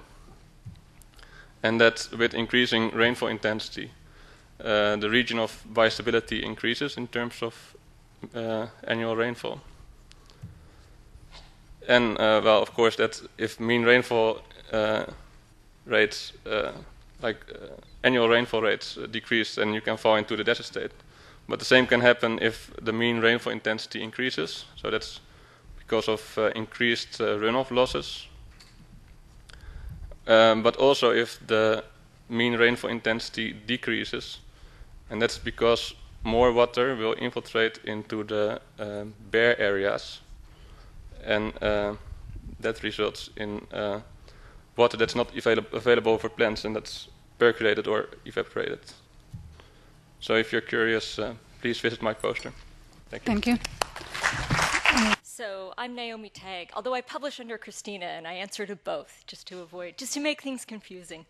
and that with increasing rainfall intensity, uh, the region of bistability increases in terms of uh, annual rainfall. And uh, well, of course, that if mean rainfall rates, like annual rainfall rates, decrease, then you can fall into the desert state. But the same can happen if the mean rainfall intensity increases. So that's because of uh, increased uh, runoff losses. Um, but also if the mean rainfall intensity decreases, and that's because more water will infiltrate into the uh, bare areas, and uh, that results in uh, water that's not avail available for plants and that's percolated or evaporated. So if you're curious, uh, please visit my poster. Thank you. Thank you. So I'm Naomi Tague, although I publish under Christina and I answer to both just to avoid, just to make things confusing.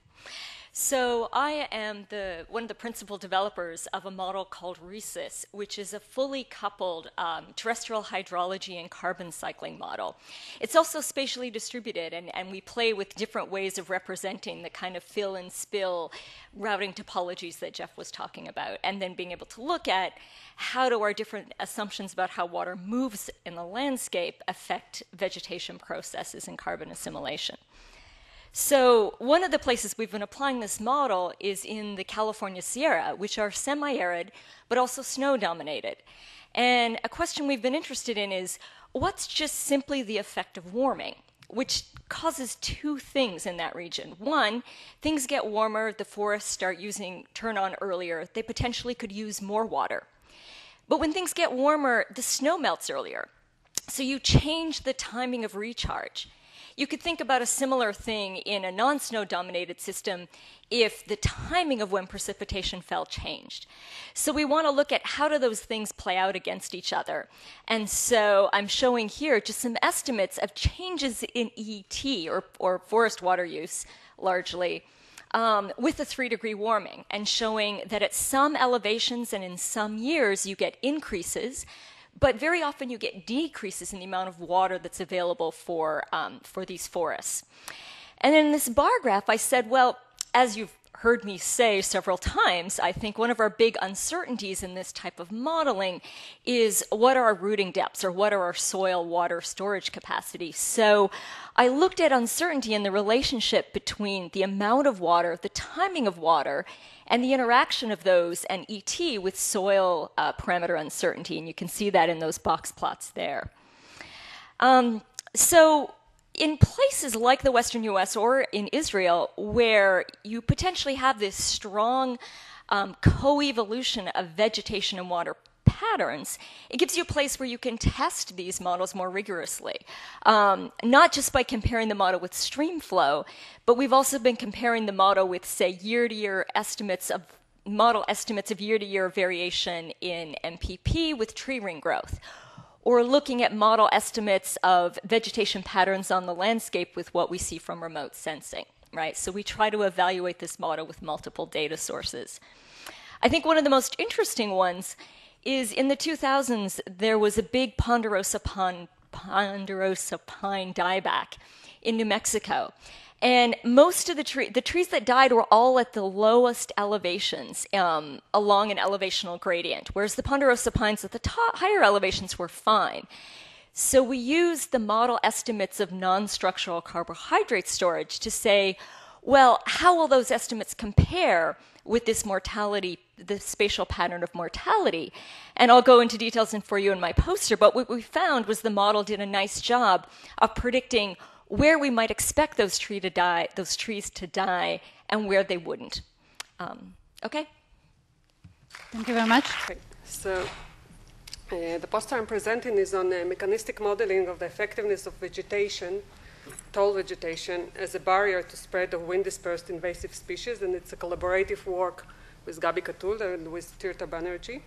So I am the one of the principal developers of a model called RHESSys, which is a fully coupled um, terrestrial hydrology and carbon cycling model. It's also spatially distributed, and, and we play with different ways of representing the kind of fill and spill routing topologies that Jeff was talking about, and then being able to look at how do our different assumptions about how water moves in the landscape affect vegetation processes and carbon assimilation. So, one of the places we've been applying this model is in the California Sierra, which are semi arid but also snow dominated. And a question we've been interested in is what's just simply the effect of warming? Which causes two things in that region. One, things get warmer, the forests start using turn on earlier, they potentially could use more water. But when things get warmer, the snow melts earlier. So you change the timing of recharge. You could think about a similar thing in a non snow dominated system if the timing of when precipitation fell changed. So we want to look at how do those things play out against each other. And so I'm showing here just some estimates of changes in ET or, or forest water use largely. Um, with a three degree warming, and showing that at some elevations and in some years you get increases, but very often you get decreases in the amount of water that's available for, um, for these forests. And in this bar graph, I said, well, as you've heard me say several times, I think one of our big uncertainties in this type of modeling is what are our rooting depths or what are our soil water storage capacity. So I looked at uncertainty in the relationship between the amount of water, the timing of water, and the interaction of those and ET with soil uh, parameter uncertainty. And you can see that in those box plots there. Um, so in places like the Western US or in Israel, where you potentially have this strong um, co evolution of vegetation and water patterns, it gives you a place where you can test these models more rigorously. Um, not just by comparing the model with stream flow, but we've also been comparing the model with, say, year to year estimates of model estimates of year to year variation in NPP with tree ring growth or looking at model estimates of vegetation patterns on the landscape with what we see from remote sensing, right? So we try to evaluate this model with multiple data sources. I think one of the most interesting ones is in the 2000s, there was a big ponderosa pine, ponderosa pine dieback in New Mexico. And most of the tree, the trees that died were all at the lowest elevations um, along an elevational gradient, whereas the ponderosa pines at the top, higher elevations were fine. So we used the model estimates of non-structural carbohydrate storage to say, well, how will those estimates compare with this mortality, the spatial pattern of mortality? And I'll go into details in for you in my poster, but what we found was the model did a nice job of predicting where we might expect those tree to die, those trees to die, and where they wouldn't. Um, okay. Thank you very much. Okay. So. Uh, the poster I'm presenting is on mechanistic modeling of the effectiveness of vegetation, tall vegetation, as a barrier to spread of wind dispersed invasive species, and it's a collaborative work with Gabi Katul and with Tirtha Banerjee.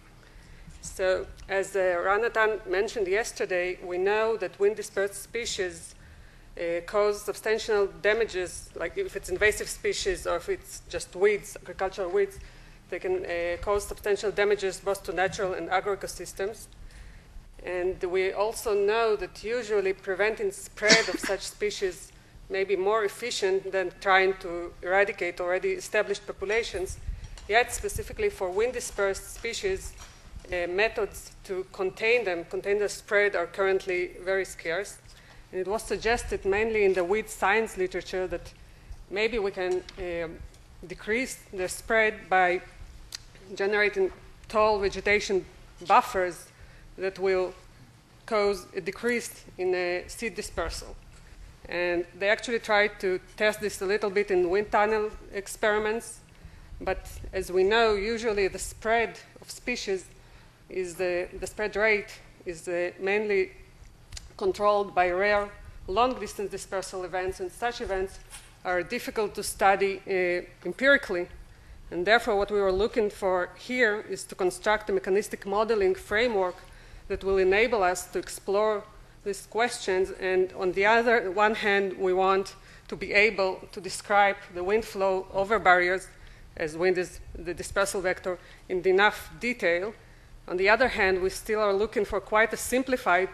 So, as uh, Ran Nathan mentioned yesterday, we know that wind dispersed species uh, cause substantial damages, like if it's invasive species or if it's just weeds, agricultural weeds, they can uh, cause substantial damages both to natural and agroecosystems. And we also know that usually preventing spread of such species may be more efficient than trying to eradicate already established populations. Yet, specifically for wind dispersed species, uh, methods to contain them, contain the spread, are currently very scarce. And it was suggested mainly in the weed science literature that maybe we can um, decrease the spread by generating tall vegetation buffers that will cause a decrease in the seed dispersal. And they actually tried to test this a little bit in wind tunnel experiments, but as we know, usually the spread of species is the, the spread rate is the mainly controlled by rare long distance dispersal events, and such events are difficult to study uh, empirically. And therefore, what we were looking for here is to construct a mechanistic modeling framework that will enable us to explore these questions. And on the other one hand, we want to be able to describe the wind flow over barriers, as wind is the dispersal vector, in enough detail. On the other hand, we still are looking for quite a simplified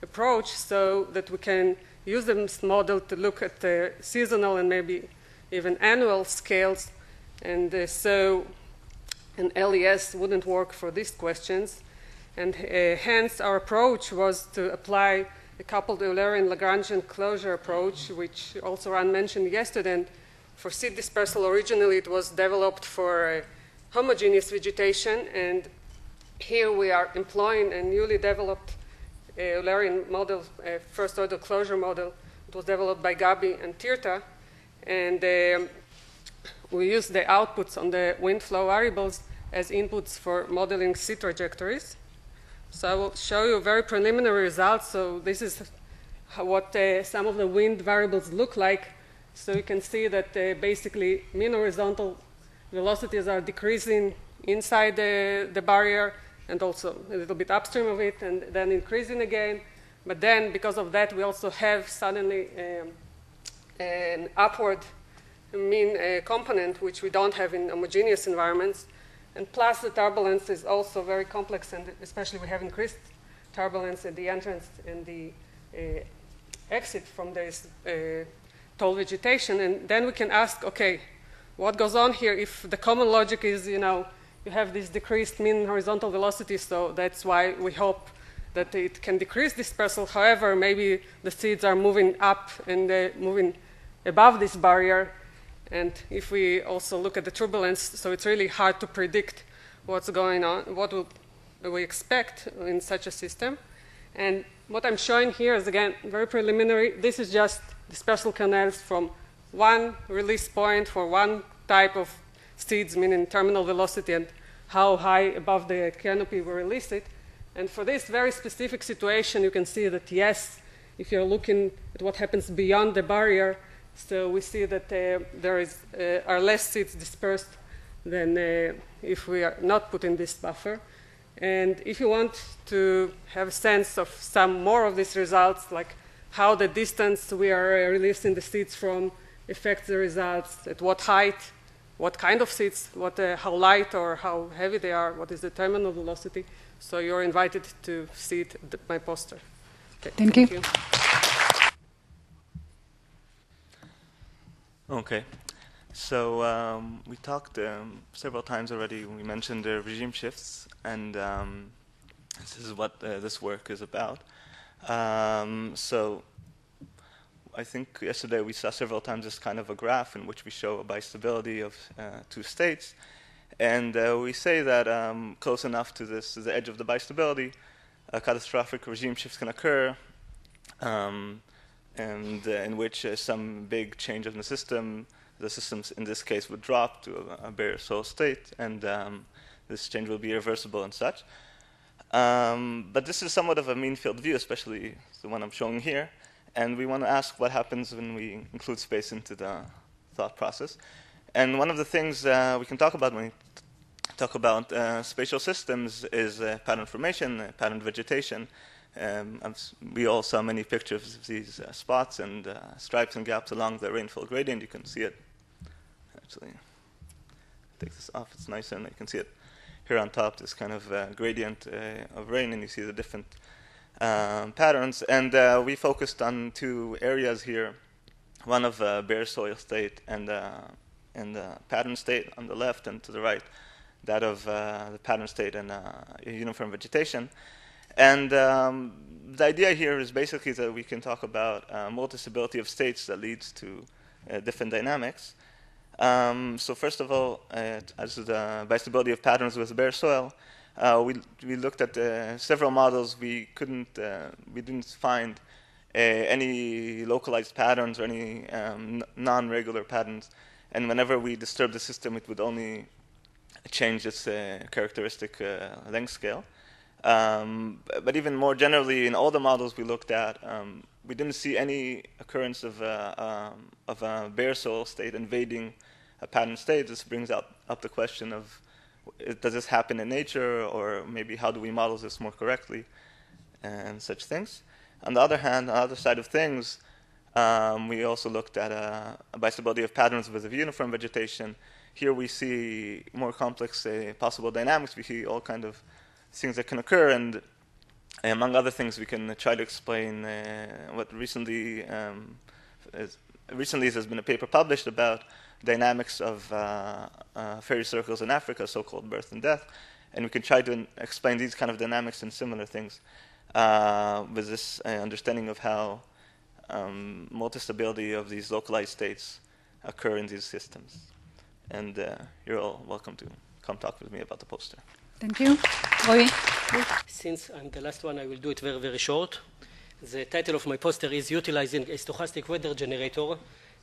approach so that we can use this model to look at the seasonal and maybe even annual scales. And uh, so an LES wouldn't work for these questions. And uh, hence, our approach was to apply a coupled Eulerian Lagrangian closure approach, which also Ran mentioned yesterday. And for seed dispersal, originally it was developed for uh, homogeneous vegetation, and here we are employing a newly developed Eulerian model, a first order closure model. It was developed by Gabi and Tirtha. And um, we use the outputs on the wind flow variables as inputs for modeling seed trajectories. So I will show you very preliminary results. So this is what uh, some of the wind variables look like. So you can see that uh, basically mean horizontal velocities are decreasing inside the, the barrier and also a little bit upstream of it, and then increasing again. But then, because of that, we also have suddenly um, an upward mean uh, component, which we don't have in homogeneous environments. And plus, the turbulence is also very complex, and especially we have increased turbulence at the entrance and the uh, exit from this uh, tall vegetation. And then we can ask, okay, what goes on here if the common logic is, you know, you have this decreased mean horizontal velocity, so that's why we hope that it can decrease dispersal. However, maybe the seeds are moving up and uh, moving above this barrier. And if we also look at the turbulence, so it's really hard to predict what's going on, what we expect in such a system. And what I'm showing here is, again, very preliminary. This is just dispersal kernels from one release point for one type of seeds, meaning terminal velocity and how high above the canopy we release it. And for this very specific situation, you can see that yes, if you're looking at what happens beyond the barrier, so we see that uh, there is, uh, are less seeds dispersed than uh, if we are not putting this buffer. And if you want to have a sense of some more of these results, like how the distance we are releasing the seeds from affects the results, at what height, what kind of seeds, what, uh, how light or how heavy they are, what is the terminal velocity. So you're invited to see it, my poster. Okay, thank, thank you. you. Okay. So um, we talked um, several times already. We mentioned the regime shifts, and um, this is what uh, this work is about. Um, so I think yesterday we saw several times this kind of a graph in which we show a bistability of uh, two states. And uh, we say that um, close enough to this, to the edge of the bistability, a catastrophic regime shifts can occur, um, and uh, in which uh, some big change in the system, the systems in this case would drop to a, a bare soil state, and um, this change will be irreversible and such. Um, but this is somewhat of a mean field view, especially the one I'm showing here. And we want to ask what happens when we include space into the thought process. And one of the things uh, we can talk about when we talk about uh, spatial systems is uh, pattern formation, uh, pattern vegetation. Um, we all saw many pictures of these uh, spots and uh, stripes and gaps along the rainfall gradient. You can see it. Actually, take this off. It's nicer and you can see it here on top. This kind of gradient of rain, and you see the different um, patterns. And uh, we focused on two areas here, one of uh, bare soil state and, uh, and pattern state on the left and to the right, that of uh, the pattern state and uh, uniform vegetation. And um, the idea here is basically that we can talk about uh, multiplicity of states that leads to different dynamics. Um, so first of all, as the bistability of patterns with bare soil, uh, we we looked at uh, several models. We couldn't uh, we didn't find uh, any localized patterns or any um, non-regular patterns. And whenever we disturbed the system, it would only change its uh, characteristic length scale. Um, but even more generally, in all the models we looked at, um, we didn't see any occurrence of, uh, um, of a bare soil state invading a pattern state. This brings up, up the question of does this happen in nature, or maybe how do we model this more correctly, and such things. On the other hand, on the other side of things, um, we also looked at a, a bistability of patterns with a uniform vegetation. Here we see more complex uh, possible dynamics. We see all kind of things that can occur, and among other things, we can try to explain uh, what recently um, is, recently there's been a paper published about dynamics of uh, uh, fairy circles in Africa, so-called birth and death, and we can try to explain these kind of dynamics and similar things uh, with this uh, understanding of how um, multi-stability of these localized states occur in these systems. And uh, you're all welcome to come talk with me about the poster. Thank you. Roy. Since I'm the last one, I will do it very, very short. The title of my poster is Utilizing a Stochastic Weather Generator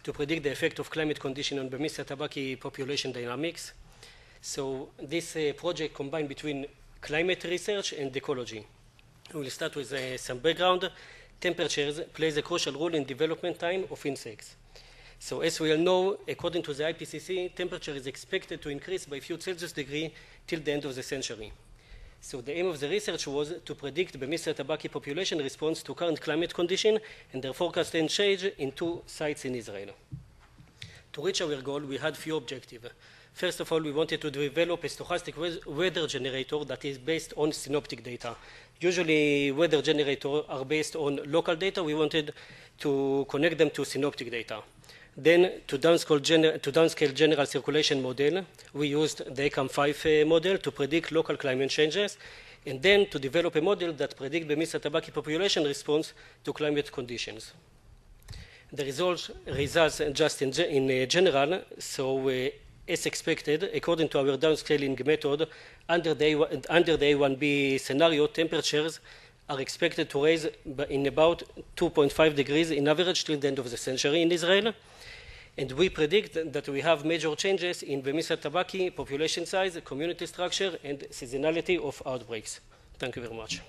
to predict the effect of climate condition on Bemisia tabaci population dynamics. So this uh, project combined between climate research and ecology. We will start with uh, some background. Temperatures plays a crucial role in development time of insects. So as we all know, according to the IPCC, temperature is expected to increase by a few Celsius degree till the end of the century. So the aim of the research was to predict Bemisia tabaci population response to current climate condition and their forecast and change in two sites in Israel. To reach our goal, we had few objectives. First of all, we wanted to develop a stochastic weather generator that is based on synoptic data. Usually, weather generators are based on local data. We wanted to connect them to synoptic data. Then to downscale, gener to downscale general circulation model, we used the ECHAM5 uh, model to predict local climate changes, and then to develop a model that predicts the Misa tabaci population response to climate conditions. The results, results just in, in uh, general, so uh, as expected, according to our downscaling method, under the, under the A1B scenario, temperatures are expected to rise in about 2.5 degrees in average till the end of the century in Israel. And we predict that we have major changes in Bemisia Tabaci population size, community structure, and seasonality of outbreaks. Thank you very much.